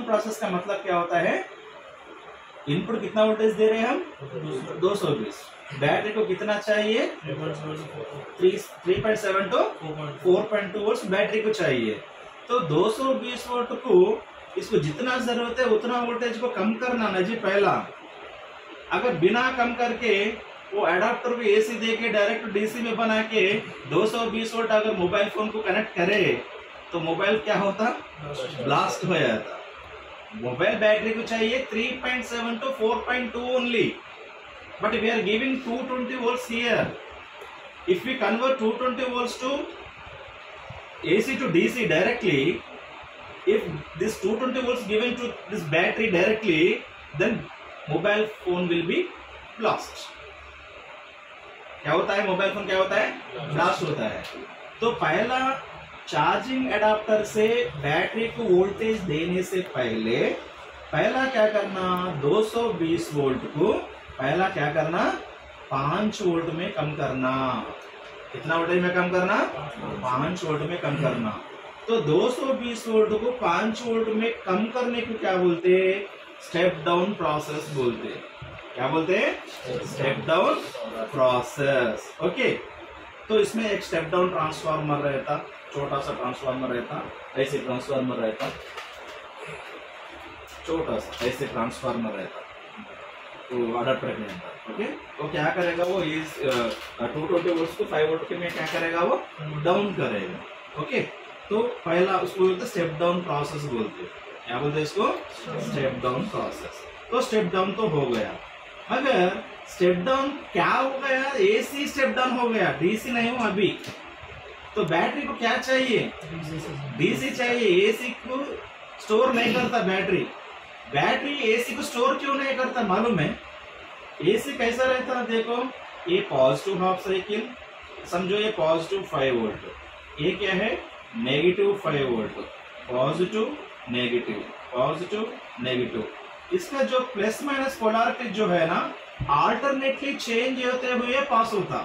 Process का मतलब क्या होता है? इनपुट कितना वोल्टेज दे रहे हैं हम? 220 बैटरी को कितना चाहिए? बैटरी को चाहिए। तो 220 वोल्ट को इसको जितना ज़रूरत है, उतना वोल्टेज को कम करना ना जी पहला। अगर बिना कम करके वो एडाप्टर को एसी दे के डायरेक्ट डीसी में बना के 220 वोल्ट अगर मोबाइल फ़ोन को कनेक्ट करे तो मोबाइल क्या होता? ब्लास्ट हो जाता। मोबाइल बैटरी को चाहिए 3.7 to 4.2 to only but we are giving two twenty volts here if we convert 220 twenty volts to AC to DC directly if this two twenty volts given to this battery directly then mobile phone will be blast क्या होता है? Mobile phone क्या होता है? Blast होता है। तो पहला चार्जिंग एडाप्टर से बैटरी को वोल्टेज देने से पहले पहला क्या करना? 220 वोल्ट को पहला क्या करना? पाँच वोल्ट में कम करना। कितना वोल्टेज में कम करना? पाँच वोल्ट में कम करना। तो 220 वोल्ट को पाँच वोल्ट में कम करने को क्या बोलते? स्टेप डाउन प्रोसेस बोलते। क्या बोलते? हैं स्टेप डाउन प्रोसेस ओके तो इसमें एक स्टेप डाउन ट्रांसफार्मर रहता छोटा सा ट्रांसफार्मर रहता ऐसे ट्रांसफार्मर रहता छोटा सा ऐसे ट्रांसफार्मर रहता तो अडाप्टर के अंदर ओके तो क्या करेगा वो इस टू ट्वेंटी वोल्ट को फाइव वोल्ट के में क्या करेगा वो? डाउन करेगा ओके तो पहला उसको बोलते स्टेप डाउन प्रोसेस बोलते क्या बोलते इसको? स्टेप डाउन प्रोसेस तो स्टेप डाउन तो हो गया। अगर स्टेप डाउन क्या हो गया एसी स्टेप डाउन हो गया। डीसी नहीं हूँ अभी। तो बैटरी को क्या चाहिए? डीसी चाहिए। एसी को स्टोर नहीं करता बैटरी बैटरी एसी को स्टोर क्यों नहीं करता मालूम है? एसी कैसा रहता है देखो। ये पॉजिटिव हाफ़ साइकिल समझो ये पॉजिटिव फाइव वोल्ट ये क्या है? Negative five volt positive negative positive negative इसका जो प्लस माइनस पोलारिटी जो है ना आल्टरनेटली चेंज होते हुए पास होता।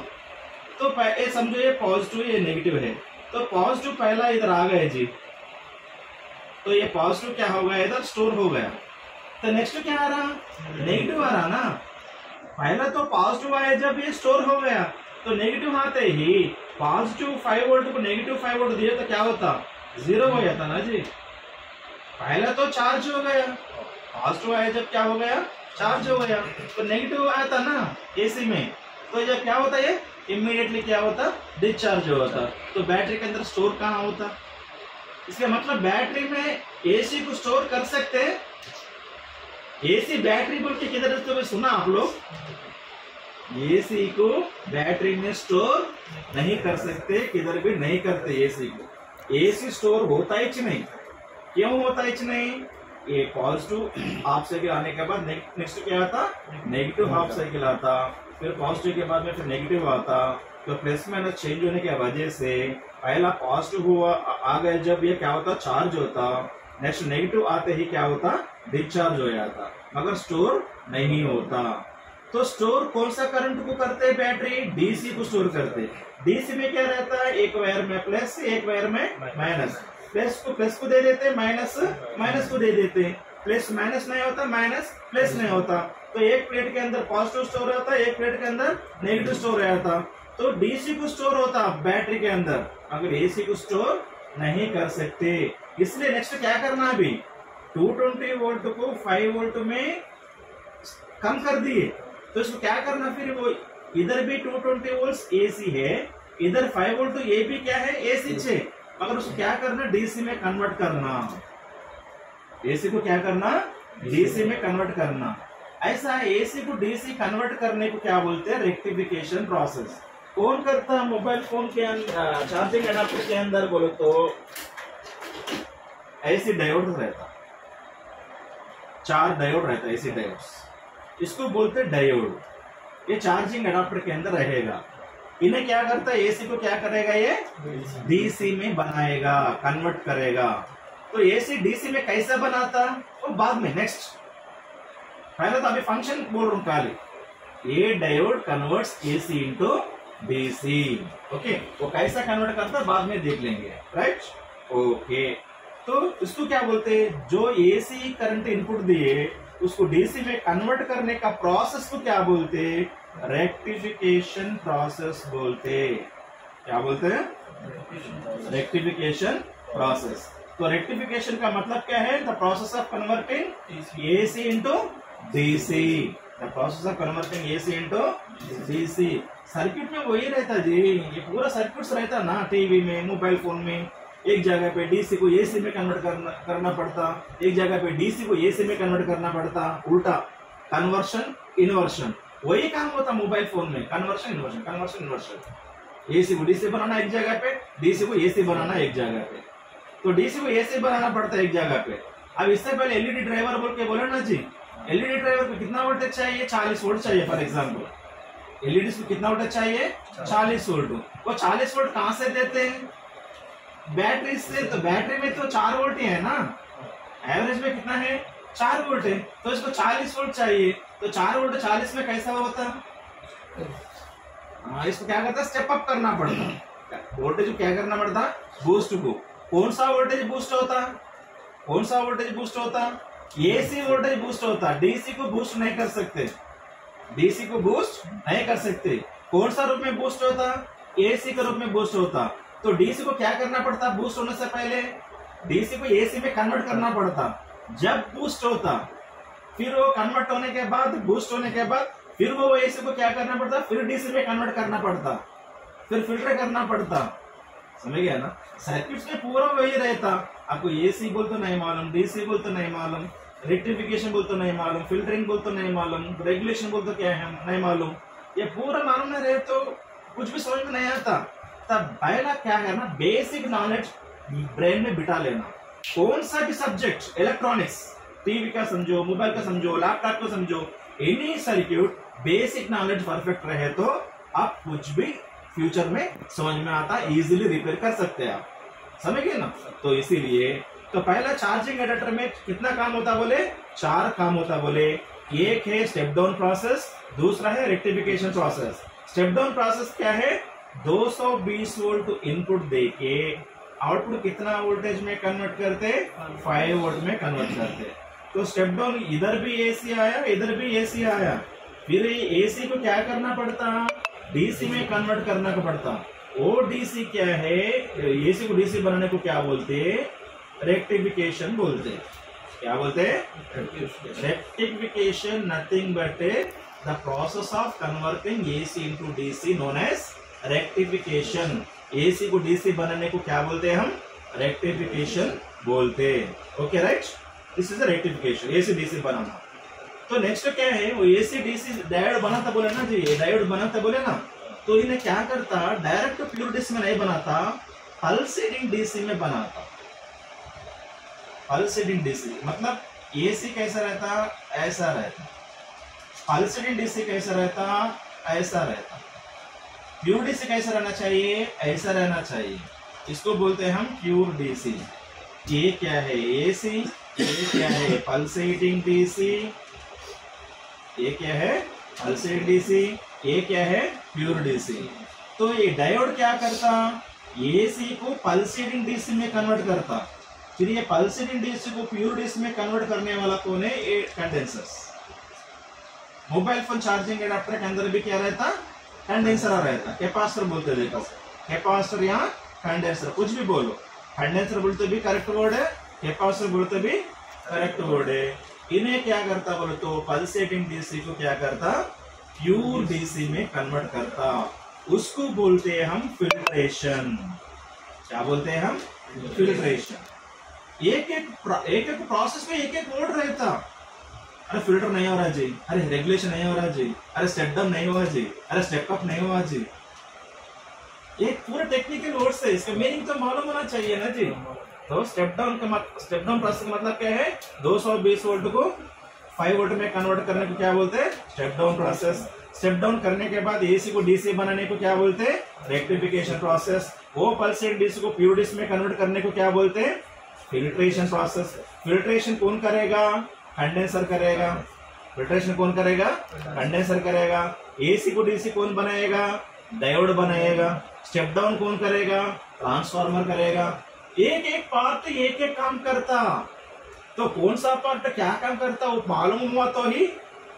तो ये समझो ये पॉजिटिव ये नेगेटिव है। तो पॉजिटिव पहला इधर आ गया जी। तो ये पॉजिटिव क्या हो गया? इधर स्टोर हो गया। तो नेक्स्ट क्या आ रहा? नेगेटिव आ रहा ना। पहला तो पॉजिटिव आया जब ये स्टोर हो गया। तो नेगेटिव आते ही पॉजिटिव फाइव वोल्ट को नेगेटिव फाइव वोल्ट दिए तो क्या होता? ज़ीरो हो जाता ना जी। पहला तो चार्ज हो गया। पॉजिटिव आया जब क्या हो गया? चार्ज हो गया। तो नेगेटिव आया था ना एसी में। तो जब क्या होता है इमीडिएटली क्या होता? डिस्चार्ज होता तो बैटरी के अंदर स्टोर कहाँ होता? इसका मतलब बैटरी में एसी को स्टोर कर सकते एसी बैटरी बोल के किधर तो सुना आप लोग? एसी को बैटरी में स्टोर नहीं कर सकते, किधर भी नहीं करते एसी को। एसी स्टोर होता ही नहीं? क्यों होता ही नहीं? ये पॉजिटिव हाफ़ साइकिल आने के बाद नेक्स्ट क्या आता? नेगेटिव हाफ़ साइकिल आता फिर पॉजिटिव के बाद में फिर नेगेटिव आता। तो प्लस माइनस चेंज होने की वजह से पहला पॉजिटिव हुआ, आ गए जब ये क्या होता? चार्ज होता। नेक्स्ट नेगेटिव आते ही क्या होता? डिस्चार्ज हो जाता। मगर स्टोर नहीं होता। तो स्टोर कौन सा करंट को करते हैं बैटरी डीसी को स्टोर करते डीसी में क्या रहता है? एक वायर में प्लस एक वायर में माइनस प्लस को प्लस को दे देते माइनस माइनस को दे देते प्लस माइनस नहीं होता, माइनस प्लस नहीं होता। तो एक प्लेट के अंदर पॉजिटिव स्टोर रहता है एक प्लेट के अंदर नेगेटिव स्टोर रहता तो डीसी को स्टोर होता बैटरी के अंदर। अगर एसी को स्टोर नहीं कर सकते। इसलिए नेक्स्ट क्या करना अभी? 220 वोल्ट को 5 वोल्ट में कम कर दिए। तो इसको क्या करना फिर वो? इधर भी 220 वोल्ट एसी है, इधर 5 वोल्ट तो ये भी क्या है? एसी छे मगर उसको क्या करना डीसी में कन्वर्ट करना। एसी को क्या करना? डीसी में कन्वर्ट करना। ऐसा एसी को डीसी कन्वर्ट करने को क्या बोलते हैं? रेक्टिफिकेशन प्रोसेस कौन करता है? मोबाइल फ़ोन के अंदर चार्जिंग एडाप्टर के अंदर बोलो तो। ऐसी डायोड रहता। चार डायोड रहता है ऐसी डायोड इसको बोलते डायोड ये चार्जिंग एडाप्टर के अंदर रहेगा। इन्हें क्या करता है? एसी को क्या करेगा ये? डीसी में बनाएगा कन्वर्ट करेगा। तो एसी डीसी में कैसा बनाता? वो तो बाद में नेक्स्ट पहले तो अभी फ़ंक्शन बोल रहा हूँ खाली ये diode converts AC into DC okay वो कैसा कन्वर्ट करता बाद में देख लेंगे। राइट ओके तो इसको क्या बोलते हैं? जो एसी करंट इनपुट दिए उसको डीसी में कन्वर्ट करने का प्रोसेस को क्या बोलते? रेक्टिफिकेशन प्रोसेस बोलते। क्या बोलते हैं? रेक्टिफिकेशन प्रोसेस तो रेक्टिफिकेशन का मतलब क्या है? The process of converting AC into DC the process of converting AC into DC circuit में वही रहता जी। ये पूरा सर्किट रहता ना टीवी में मोबाइल फ़ोन में। एक जगह पे डीसी को एसी में कन्वर्ट करना करना पड़ता एक जगह पे डीसी को एसी में कन्वर्ट करना पड़ता उल्टा कन्वर्शन इन्वर्शन वही काम होता मोबाइल फ़ोन में conversion inversion conversion inversion AC को डीसी बनाना एक जगह पे डीसी को एसी बनाना एक जगह पे. तो डीसी को एसी बनाना पड़ता एक जगह पे. अब इससे पहले एलईडी ड्राइवर बोल के बोले ना जी एलईडी ड्राइवर को कितना वोल्टेज चाहिए? चालीस वोल्ट चाहिए फॉर एग्ज़ाम्पल एलईडी को कितना वोल्टेज चाहिए? चालीस. वोल्ट वो चालीस वोल्ट कहाँ से देते हैं? बैटरी से तो बैटरी में तो चार वोल्ट ही है ना? एवरेज में कितना है? चार वोल्ट है। तो इसको चालीस वोल्ट चाहिए। तो चार वोल्ट चालीस में कैसा होता हाँ इसको क्या करता? स्टेप अप करना पड़ता। वोल्टेज को क्या करना पड़ता? बूस्ट को। कौन सा वोल्टेज बूस्ट होता? कौन सा वोल्टेज बूस्ट होता? एसी वोल्टेज बूस्ट होता। डीसी को बूस्ट नहीं कर सकते। डीसी को बूस्ट नहीं कर सकते। कौन सा रूप में बूस्ट होता? एसी के रूप में बूस्ट होता। तो डीसी को क्या करना पड़ता? बूस्ट होने से पहले डीसी को एसी में कन्वर्ट करना पड़ता। जब बूस्ट होता, फिर वो कन्वर्ट होने के बाद बूस्ट होने के बाद, फिर वो एसी को क्या करना पड़ता? फिर डीसी में कन्वर्ट करना पड़ता। फिर फ़िल्टर करना पड़ता। समझ गया ना? सर्किट में पूरा वही रहता। आपको एसी बोल तो नहीं मालूम डीसी बोल तो नहीं मालूम रेक्टिफिकेशन बोल तो नहीं मालूम फिल्टरिंग बोल तो नहीं मालूम रेगुलेशन बोल तो क्या है? नहीं मालूम। ये पूरा मालूम नहीं रहे तो कुछ भी समझ में नहीं आता। तब पहला क्या करना बेसिक नॉलेज ब्रेन में बिठा लेना। कौन सा भी सब्जेक्ट इलेक्ट्रॉनिक्स टीवी का समझो मोबाइल का समझो लैपटॉप का समझो any circuit basic knowledge perfect रहे तो आप कुछ भी फ्यूचर में समझ में आता इजीली रिपेयर कर सकते हैं आप। समझिए ना? तो इसीलिए तो पहला चार्जिंग एडेप्टर में कितना काम होता बोले? चार काम होता बोले। एक है स्टेप डाउन प्रोसेस दूसरा है rectification process step down process क्या है? 220 वोल्ट इनपुट देके आउटपुट कितना वोल्टेज में कन्वर्ट करते? 5 वोल्ट में कन्वर्ट करते। तो स्टेप डाउन इधर भी एसी आया, इधर भी एसी आया। फिर एसी को क्या करना पड़ता? डीसी में कन्वर्ट करना को पड़ता। वो डीसी क्या है? एसी को डीसी बनाने को क्या बोलते? रेक्टिफिकेशन बोलते। क्या बोलते? Rectification nothing but the process of converting AC into DC known as rectification AC को डीसी बनाने को क्या बोलते हैं हम? रेक्टिफिकेशन बोलते okay right this is rectification AC DC बनाना। तो नेक्स्ट क्या है? वो एसी डीसी डायोड बनाता बोले ना जी डायोड बनाता बोले ना। तो इन्हें क्या करता? डायरेक्ट प्योर डीसी में नहीं बनाता पल्सेटिंग डीसी में बनाता। पल्सेटिंग डीसी मतलब एसी कैसा रहता? ऐसा रहता। पल्सेटिंग डीसी कैसा रहता? ऐसा रहता। प्योर डीसी कैसा रहना चाहिए? ऐसा रहना चाहिए। इसको बोलते हैं हम प्योर डीसी ये क्या है? एसी ये क्या है? पल्सेटिंग डीसी ये क्या है? पल्सेट डीसी ये क्या है? प्योर डीसी तो ये डायोड क्या करता? एसी को पल्सेटिंग डीसी में कन्वर्ट करता। फिर ये पल्सेटिंग डीसी को प्योर डीसी में कन्वर्ट करने वाला कौन है? ये condensers mobile phone charging adapter के अंदर भी क्या रहता? कंडेंसर आ रहता कैपासिटर बोलते देखो। कैपासिटर या कंडेंसर कुछ भी बोलो। कंडेंसर बोलते भी करेक्ट वर्ड है कैपासिटर बोलते भी करेक्ट वर्ड है। इन्हें क्या करता बोले तो पल्सेटिंग डीसी को क्या करता? प्यूर डीसी में कन्वर्ट करता। उसको बोलते हैं हम फिल्ट्रेशन क्या बोलते हैं हम? फिल्ट्रेशन एक एक एक एक प्रोसेस में एक एक वर्ड रहता। अरे फ़िल्टर नहीं हो रहा जी। अरे रेगुलेशन नहीं हो रहा जी। अरे स्टेप डाउन नहीं हुआ जी। अरे स्टेप अप नहीं हुआ जी। एक पूरे टेक्निकल वर्ड्स है। इसका मीनिंग तो मालूम होना चाहिए ना जी। तो स्टेप डाउन का स्टेप डाउन प्रोसेस का मतलब क्या है? 220 वोल्ट को 5 वोल्ट में कन्वर्ट करने को क्या बोलते हैं? Step down process step down करने के बाद एसी को डीसी बनाने को क्या बोलते हैं? रेक्टिफिकेशन प्रोसेस वो पल्सेट डीसी को प्योर डीसी में कन्वर्ट करने को क्या बोलते हैं? फिल्ट्रेशन प्रोसेस फिल्ट्रेशन कौन करेगा? कंडेंसर करेगा। फिल्ट्रेशन कौन करेगा? कंडेंसर करेगा। एसी को डीसी कौन बनाएगा? डायोड बनाएगा। स्टेप डाउन कौन करेगा? ट्रांसफार्मर करेगा। एक एक पार्ट एक एक काम करता। तो कौन सा पार्ट क्या काम करता? वो मालूम हुआ तो ही।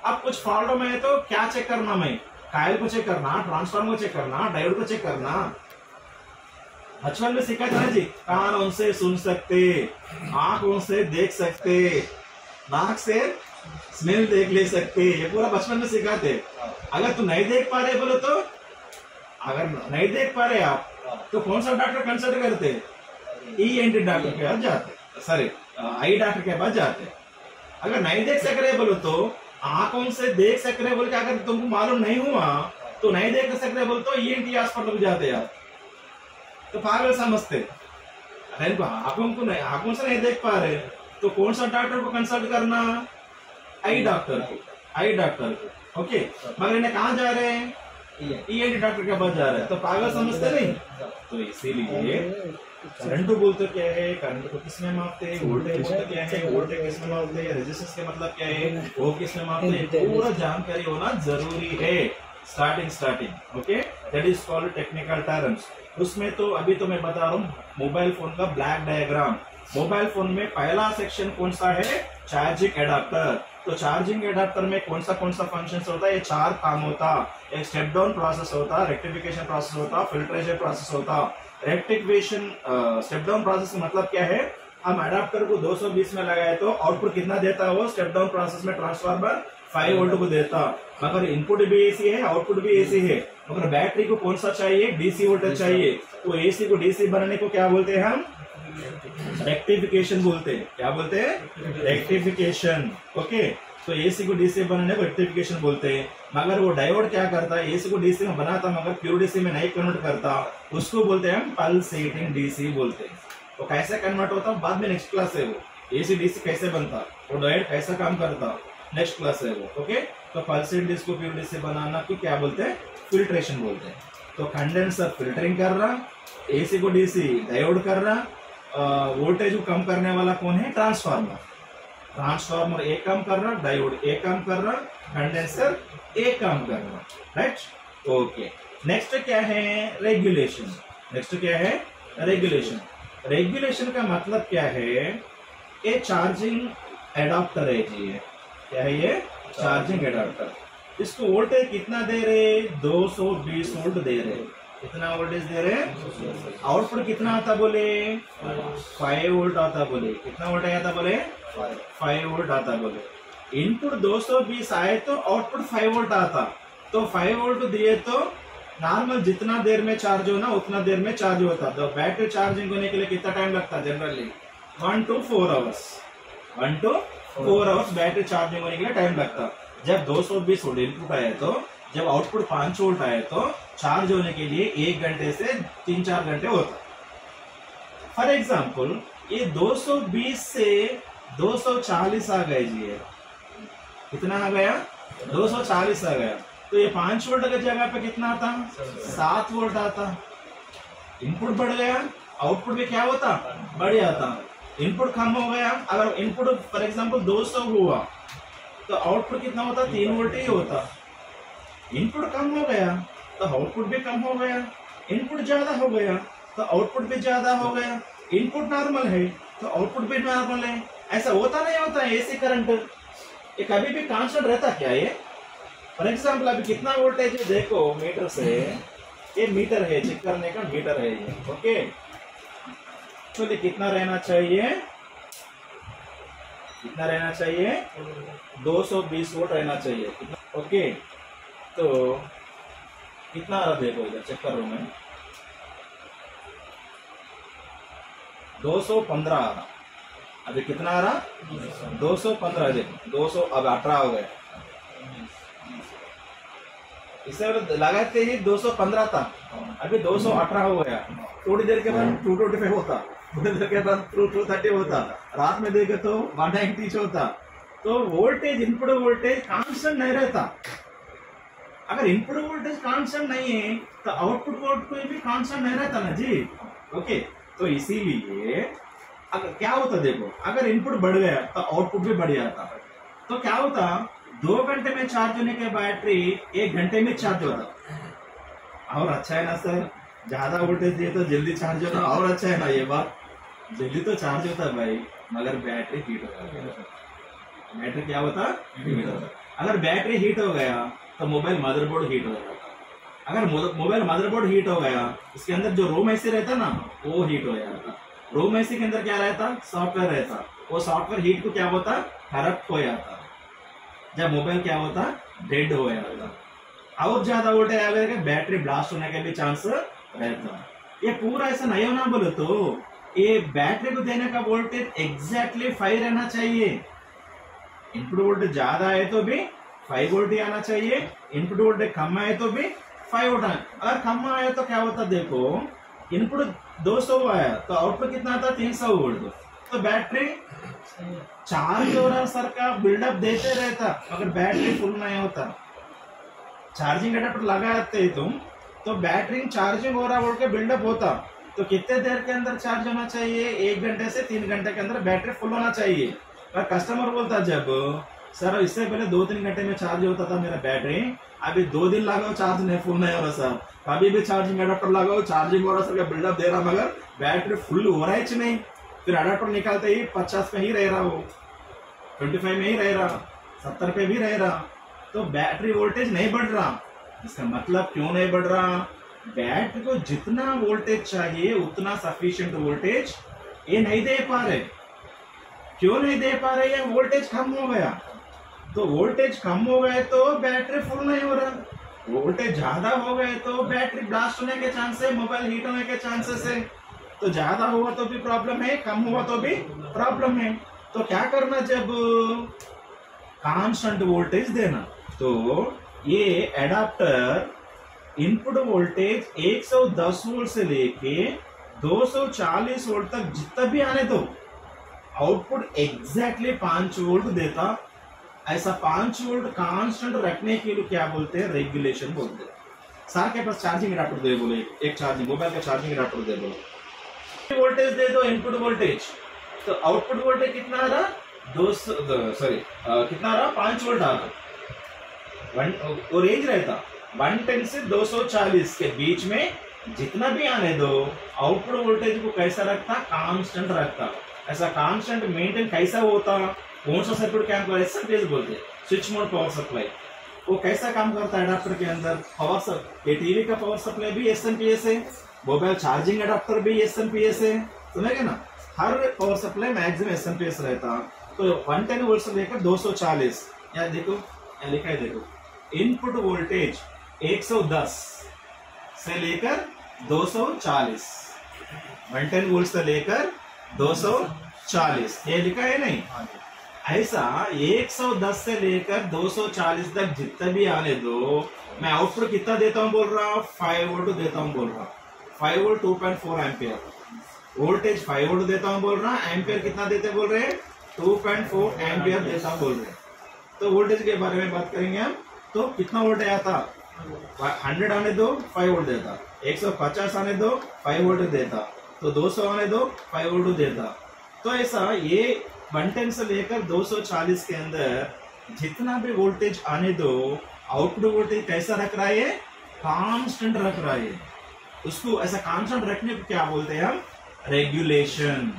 अब कुछ फॉल्ट में है तो क्या चेक करना मैं? कायल को चेक करना ट्रांसफार्मर को चेक करना डायोड को चेक करना। बचपन में सीखा था ना जी? कान उनसे सुन सकते? आँख उनसे देख सकते? नाक से स्मेल देख ले सकते ये पूरा बचपन में सिखाते अगर तू नहीं देख पा रहे बोलो तो अगर नहीं देख पा रहे आप तो कौन सा डॉक्टर कंसल्ट करते? ई टी डॉक्टर के पास जाते। सॉरी आई डॉक्टर के पास जाते। अगर नहीं देख सक रहे बोलो तो आँखों से देख सक रहे बोल के अगर तुमको मालूम नहीं हुआ तो नहीं देख सक रहे बोल तो ई एन टी हॉस्पिटल जाते आप तो पागल समझते। अरे आँखों को नहीं आँखों से नहीं देख पा रहे। तो कौन सा डॉक्टर को कंसल्ट करना? आई डॉक्टर को। आई डॉक्टर को। ओके मगर इन्हें कहा जा रहे हैं? ई डॉक्टर के पास जा रहे हैं। तो पागल समझते नहीं? तो इसीलिए करंट बोलते क्या है? करंट को किसमें मापते हैं? वोल्टेज बोलते क्या है? वोल्टेज किसमें मापते हैं? रेजिस्टेंस का मतलब क्या है? वो किसमें मापते हैं? पूरा जानकारी होना ज़रूरी है। Starting starting okay that is called technical terms उसमें तो अभी तो मैं बता रहा हूँ मोबाइल फ़ोन का ब्लैक डायग्राम मोबाइल फ़ोन में पहला सेक्शन कौन सा है? Charging adapter. तो चार्जिंग एडाप्टर में कौन सा कौन सा फ़ंक्शन होता है? ये चार काम होता। एक स्टेप डाउन प्रोसेस होता रेक्टिफिकेशन प्रोसेस होता फिल्ट्रेशन प्रोसेस होता। रेक्टिफिकेशन स्टेप डाउन प्रोसेस मतलब क्या है? हम अडाप्टर को 220 में लगाए तो आउटपुट कितना देता है वो? स्टेप डाउन प्रोसेस में ट्रांसफार्मर 5 वोल्ट को देता। मगर इनपुट भी एसी है आउटपुट भी एसी है। मगर बैटरी को कौन सा चाहिए? डीसी वोल्टेज चाहिए। तो एसी को डीसी बनाने को क्या बोलते हैं हम? रेक्टिफिकेशन बोलते हैं। क्या बोलते हैं? रेक्टिफिकेशन ओके तो एसी को डीसी बनाने को रेक्टिफिकेशन बोलते हैं। मगर वो डायोड क्या करता? है एसी को डीसी में बनाता, मगर प्योर डीसी में नहीं कन्वर्ट करता। उसको बोलते हैं हम पल्सेटिंग डीसी बोलते हैं। तो कैसे कन्वर्ट होता? बाद में नेक्स्ट क्लास है वो। एसी डीसी कैसे बनता? वो डायोड कैसा काम करता? नेक्स्ट क्लास है वो। ओके तो पल्सेट डीसी को प्योर डीसी बनाना को क्या बोलते हैं? फिल्ट्रेशन बोलते हैं। तो कंडेंसर फिल्टरिंग कर रहा एसी को डीसी डायोड कर रहा वोल्टेज को कम करने वाला कौन है? ट्रांसफार्मर ट्रांसफार्मर एक काम कर रहा डायोड एक काम कर रहा कंडेंसर एक काम कर रहा राइट ओके नेक्स्ट क्या है? रेगुलेशन नेक्स्ट क्या है? रेगुलेशन रेगुलेशन का मतलब क्या है? ये चार्जिंग एडाप्टर है जी क्या है ये? चार्जिंग एडाप्टर इसको वोल्टेज कितना दे रहे? 220 वोल्ट दे रहे. कितना वोल्टेज दे रहे आउटपुट कितना आता बोले? 5 वोल्ट आता बोले। कितना वोल्ट आता बोले? 5 वोल्ट आता बोले। इनपुट 220 आए तो आउटपुट 5 वोल्ट आता। तो 5 वोल्ट दिए तो नॉर्मल जितना देर में चार्ज हो ना उतना देर में चार्ज होता। तो बैटरी चार्जिंग होने के लिए कितना टाइम लगता generally one two four hours one two four hours battery charging होने के लिए टाइम लगता। जब 220 वोल्ट इनपुट आए तो जब आउटपुट पाँच वोल्ट आए तो चार्ज होने के लिए एक घंटे से तीन चार घंटे होता फॉर एग्ज़ाम्पल ये 220 से 240 आ गए जी कितना आ गया? 240 आ गया। तो ये पाँच वोल्ट की जगह पे कितना आता? सात वोल्ट आता। इनपुट बढ़ गया आउटपुट भी क्या होता? बढ़ जाता इनपुट कम हो गया। अगर इनपुट फॉर एग्जांपल 200 हुआ तो आउटपुट कितना होता? तीन वोल्ट ही होता। इनपुट कम हो गया तो आउटपुट भी कम हो गया। इनपुट ज़्यादा हो गया तो आउटपुट भी ज़्यादा हो गया। इनपुट नॉर्मल है तो आउटपुट भी नॉर्मल है। ऐसा होता नहीं होता है, एसी करंट। ये कभी भी कांस्टेंट रहता क्या ये? फॉर एग्ज़ाम्पल अभी कितना वोल्टेज है, देखो, मीटर से। ये मीटर है चेक करने का मीटर है ये ओके चलिए, कितना रहना चाहिए? कितना रहना चाहिए? 220 वोल्ट रहना चाहिए। ओके तो कितना आ रहा देखो इधर चेक कर रहा हूँ मैं 215 आ रहा। अभी कितना आ रहा? 215 देखो 200 अब अठारह हो गया। इससे लगाते ही 215 था, अभी 218 हो गया। थोड़ी देर के बाद टू ट्वेंटी फाइव होता, थोड़ी देर के बाद टू टू थर्टी होता, रात में देखे तो वन नाइनटी होता। तो वोल्टेज इनपुट वोल्टेज कांस्टेंट नहीं रहता। अगर इनपुट वोल्टेज कांस्टेंट नहीं है तो आउटपुट वोल्टेज भी कांस्टेंट नहीं रहता ना जी। ओके तो इसीलिए, अगर क्या होता देखो, अगर इनपुट बढ़ गया तो आउटपुट भी बढ़ जाता। तो क्या होता, दो घंटे में चार्ज होने के बैटरी एक घंटे में चार्ज होता। और अच्छा है ना सर ज़्यादा वोल्टेज दिए तो जल्दी चार्ज होता। और अच्छा है ना ये बात? जल्दी तो चार्ज होता है भाई, मगर बैटरी हीट हो गया बैटरी क्या होता? हीट होता अगर बैटरी हीट हो गया तो मोबाइल मदरबोर्ड हीट हो जाता अगर मोबाइल मदरबोर्ड हीट हो गया, इसके अंदर जो रोम ऐसी रहता ना, वो हीट हो जाता रोम ऐसी के अंदर क्या रहता सॉफ्टवेयर रहता वो सॉफ्टवेयर हीट को क्या होता करप्ट हो जाता जब मोबाइल क्या होता डेड हो जाता और ज़्यादा वोल्टेज आएगा बैटरी ब्लास्ट होने का भी चांस रहता ये पूरा ऐसा नहीं होना बोले तो ये बैटरी को देने का वोल्टेज एग्जैक्टली फाइव रहना चाहिए। इनपुट वोल्टेज ज़्यादा है तो भी फाइव वोल्ट ही आना चाहिए। इनपुट वोल्टेज कम आए तो भी फाइव वोल्ट आए अगर कम आया तो क्या होता देखो इनपुट 200 आया तो आउटपुट कितना आता तीन सौ वोल्ट तो बैटरी चार्ज हो रहा सर का बिल्डअप देते रहता, अगर बैटरी फुल नहीं होता। चार्जिंग अडेप्टर लगाते तुम तो बैटरी चार्जिंग हो रहा बोल के बिल्डअप होता। तो कितने देर के अंदर चार्ज होना चाहिए? एक घंटे से तीन घंटे के अंदर बैटरी फुल होना चाहिए। पर कस्टमर बोलता जब सर, इससे पहले दो तीन घंटे में चार्ज होता था मेरा बैटरी अभी दो दिन लगाओ चार्ज नहीं फुल नहीं हो रहा, सर। कभी भी चार्जिंग अडाप्टर लगाओ चार्जिंग हो रहा, सर बिल्डअप दे रहा, मगर बैटरी फुल हो रहा है नहीं? फिर अडाप्टर निकालते ही पचास में ही रह रहा वो। ट्वेंटी फाइव में ही रह रहा, सत्तर पे भी रह रहा। तो बैटरी वोल्टेज नहीं बढ़ रहा। इसका मतलब क्यों नहीं बढ़ रहा? बैटरी को जितना वोल्टेज चाहिए, उतना सफिशियंट वोल्टेज ये नहीं दे पा रहे। क्यों नहीं दे पा रहे? ये वोल्टेज कम हो गया। तो वोल्टेज कम हो गए तो बैटरी फुल नहीं हो रहा। वोल्टेज ज़्यादा हो गए तो बैटरी ब्लास्ट होने के चांस है मोबाइल हीट होने के चांसेस है। तो ज़्यादा हुआ तो भी प्रॉब्लम है, कम हुआ तो भी प्रॉब्लम है। तो क्या करना जब कांस्टेंट वोल्टेज देना? तो ये एडाप्टर इनपुट वोल्टेज 110 वोल्ट से लेके 240 वोल्ट तक जितना भी आने दो आउटपुट एग्जैक्टली पाँच वोल्ट देता। ऐसा पाँच वोल्ट कांस्टेंट रखने के लिए क्या बोलते हैं? रेगुलेशन बोलते हैं। सार के पास चार्जिंग अडाप्टर दे बोले, एक चार्जिंग, मोबाइल का चार्जिंग अडाप्टर दे बोलो। वोल्टेज दे दो इनपुट वोल्टेज तो आउटपुट वोल्टेज कितना आ रहा? दो सॉरी कितना आ रहा? पाँच वोल्ट आ रहा। वो रेंज रहता। वन टेन से दो सौ चालीस के बीच में जितना भी आने दो आउटपुट वोल्टेज को कैसा रखता? कांस्टेंट रखता। ऐसा कांस्टेंट मेंटेन कैसा होता? कौन सा सर्किट क्या कर एस बोलते हैं, स्विच मोड पावर सप्लाई वो कैसा काम करता है अडाप्टर के अंदर? पावर ये टीवी का पावर सप्लाई भी एस है मोबाइल चार्जिंग अडाप्टर भी एस है। समझे ना? हर पावर सप्लाई मैक्सिमम एस रहता। तो वन टेन वोल्ट से लेकर दो सौ चालीस यहाँ देखो यहाँ लिखा है देखो। इनपुट वोल्टेज 110 से लेकर 240 वन टेन वोल्ट से लेकर 240 ये लिखा है नहीं? ऐसा 110 से लेकर 240 तक जितना भी आने दो, मैं आउटपुट कितना देता हूँ बोल रहा हूँ? फाइव वोल्ट देता हूँ बोल रहा हूँ। Five volt two point four ampere voltage five volt देता हूँ बोल रहा हूँ। एम्पियर कितना देते बोल रहे टू पॉइंट फोर एम्पियर देता हूँ बोल रहे तो वोल्टेज के बारे में बात करेंगे हम। तो कितना वोल्ट आया था? हंड्रेड आने दो फाइव वोल्ट देता। एक सौ पचास आने दो फाइव वोल्ट देता। तो दो सौ आने दो फाइव वोल्ट देता। तो ऐसा ये वन से लेकर दो सौ चालीस के अंदर जितना भी वोल्टेज आने दो आउटपुट वोल्टेज कैसा रख रहा है कांस्टेंट रख रहा है उसको ऐसा कांस्टेंट रखने को क्या बोलते हैं हम? रेगुलेशन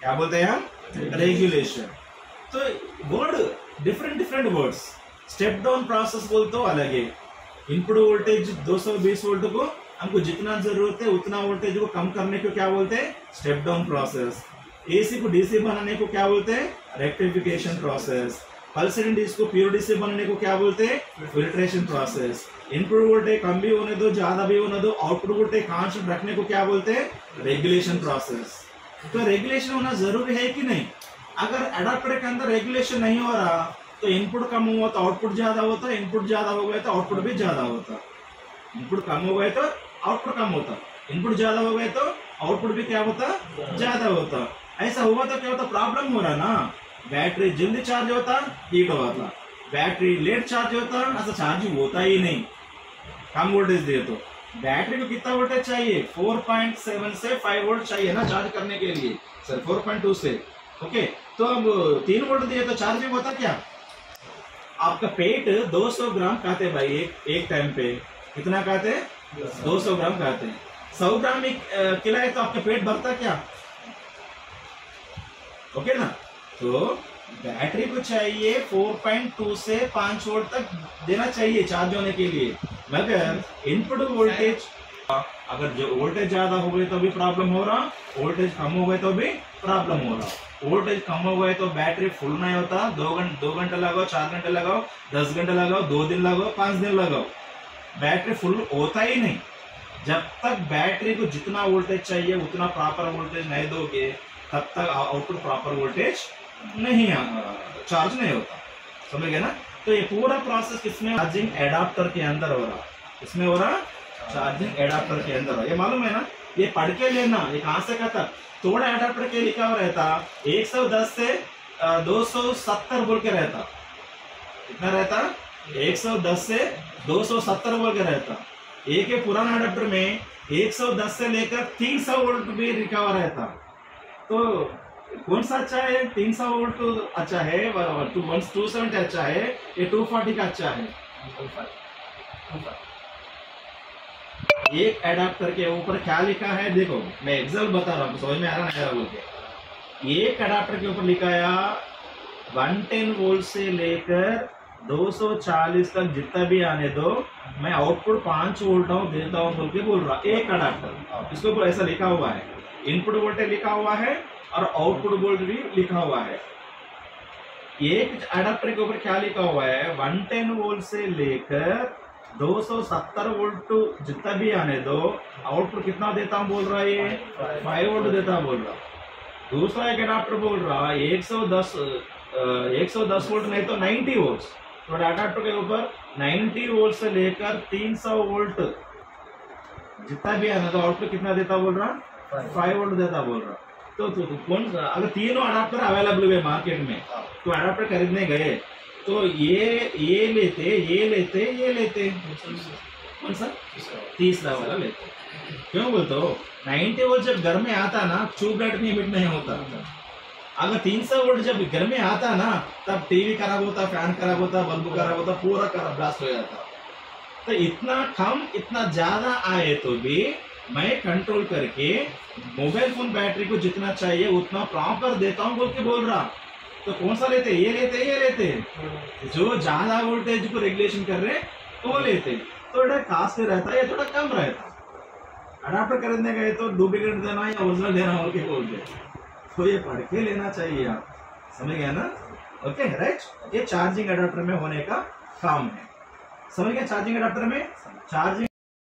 क्या बोलते हैं हम? रेगुलेशन तो word different different words step down process बोलते अलग है। इनपुट वोल्टेज 220 वोल्ट को हमको जितना ज़रूरत है, उतना वोल्टेज को कम करने को क्या बोलते हैं? स्टेप डाउन प्रोसेस एसी को डीसी बनाने को क्या बोलते हैं? रेक्टिफिकेशन प्रोसेस पल्स डीसी को प्योर डीसी बनाने को क्या बोलते हैं? फिल्ट्रेशन प्रोसेस इनपुट वोल्टेज कम भी होने दो, ज़्यादा भी होने दो आउटपुट वोल्टेज कांस्टेंट रखने को क्या बोलते हैं? रेगुलेशन प्रोसेस तो रेगुलेशन होना ज़रूरी है कि नहीं? अगर एडाप्टर के अंदर रेगुलेशन नहीं हो रहा तो इनपुट कम हुआ तो आउटपुट ज़्यादा होता इनपुट ज़्यादा हो गया तो आउटपुट भी ज़्यादा होता. इनपुट कम हो गए तो आउटपुट कम होता. इनपुट ज़्यादा हो गए तो आउटपुट भी क्या होता? ज़्यादा होता. ऐसा हुआ तो क्या होता? प्रॉब्लम हो रहा ना? बैटरी जल्दी चार्ज होता हीट होता बैटरी लेट चार्ज होता, ऐसा चार्ज होता ही नहीं। कम वोल्टेज दे तो बैटरी को कितना वोल्टेज चाहिए? 4.7 से 5 वोल्ट चाहिए ना चार्ज करने के लिए। सर 4.2 से। ओके तो अब तीन वोल्ट दिए तो चार्जिंग होता क्या? आपका पेट 200 ग्राम खाते भाई, एक एक टाइम पे। कितना खाते 200 ग्राम खाते हैं। सौ ग्राम खिलाए तो आपका पेट भरता क्या? ओके ना? तो बैटरी को चाहिए 4.2 से 5 वोल्ट तक देना चाहिए चार्ज होने के लिए। मगर इनपुट वोल्टेज अगर जो वोल्टेज ज़्यादा हो गई तो भी प्रॉब्लम हो रहा वोल्टेज कम हो गए तो भी प्रॉब्लम हो रहा। वोल्टेज कम हो गए तो बैटरी फुल नहीं होता। दो घंटे दो घंटे लगाओ, चार घंटे लगाओ, दस घंटे लगाओ, दो दिन लगाओ, पाँच दिन लगाओ। बैटरी फुल होता ही नहीं। जब तक बैटरी को जितना वोल्टेज चाहिए, उतना प्रॉपर वोल्टेज नहीं दोगे तब तक आउटपुट प्रॉपर वोल्टेज नहीं चार्ज नहीं होता। समझ गए ना? तो ये पूरा प्रोसेस किसमें चार्जिंग एडाप्टर के अंदर हो रहा। इसमें हो रहा? चार्जिंग एडाप्टर के अंदर हो ये मालूम है ना? ये पढ़ के लेना, ये कहाँ से कहा था? थोड़ा एडाप्टर के लिखा हुआ रहता। 110 से दो सौ सत्तर बोल के रहता। कितना रहता? 110 से 270 बोल के रहता। एक पुराना एडाप्टर में 110 से लेकर 300 वोल्ट भी लिखा हुआ रहता। तो कौन सा अच्छा है? 300 वोल्ट तो अच्छा है टू वन टू सेवेंटी अच्छा है ये टू फोर्टी का अच्छा है। एक एडाप्टर के ऊपर क्या लिखा है? देखो मैं एग्ज़ाम्पल बता रहा हूँ समझ में आ रहा नहीं रहा बोल के? एक एडाप्टर के ऊपर लिखा है 110 वोल्ट से लेकर 240 तक जितना भी आने दो मैं आउटपुट पाँच वोल्ट हूँ देता हूँ बोल के बोल रहा एक अडाप्टर इसके ऊपर ऐसा लिखा हुआ है। इनपुट वोल्टेज लिखा हुआ है और आउटपुट वोल्ट भी लिखा हुआ है। एक अडाप्टर के ऊपर क्या लिखा हुआ है? 110 वोल्ट से लेकर 270 वोल्ट जितना भी आने दो, आउटपुट कितना देता हूँ बोल रहा है फाइव वोल्ट देता बोल रहा। दूसरा एक अडाप्टर बोल रहा है 110 एक सौ दस वोल्ट नहीं तो 90 वोल्ट। तो अडाप्टर के ऊपर 90 वोल्ट से लेकर 300 वोल्ट। जितना भी आना तो आउटपुट कितना देता बोल रहा? फाइव वोल्ट देता बोल रहा तो, तो, तो कौन सा अगर तीनों अडाप्टर अवेलेबल हुए मार्केट में तो अडाप्टर खरीदने गए तो ये ये लेते ये लेते ये लेते कौन सा तीसरा वाला लेते क्यों बोलते हो 90 वोल्ट जब घर में आता ना ट्यूबलाइट में हिट नहीं होता अगर 300 वोल्ट जब घर में आता ना तब टीवी खराब होता फ़ैन खराब होता बल्ब खराब होता पूरा खराब ब्लास्ट हो जाता तो इतना कम इतना ज़्यादा आए तो भी मैं कंट्रोल करके मोबाइल फ़ोन बैटरी को जितना चाहिए उतना प्रॉपर देता हूँ बोल के बोल रहा। तो कौन सा लेते ये लेते ये लेते जो ज़्यादा वोल्टेज को रेगुलेशन कर रहे तो वो लेते थोड़ा कास्ट रहता है या थोड़ा कम रहता। अडाप्टर खरीदने गए तो डुप्लीकेट देना या ओरिजिनल देना हो के बोलते तो ये पढ़ के लेना चाहिए आप। समझ गया ना? ओके राइट ये चार्जिंग अडाप्टर में होने का काम है। समझ गया चार्जिंग अडाप्टर में? चार्जिंग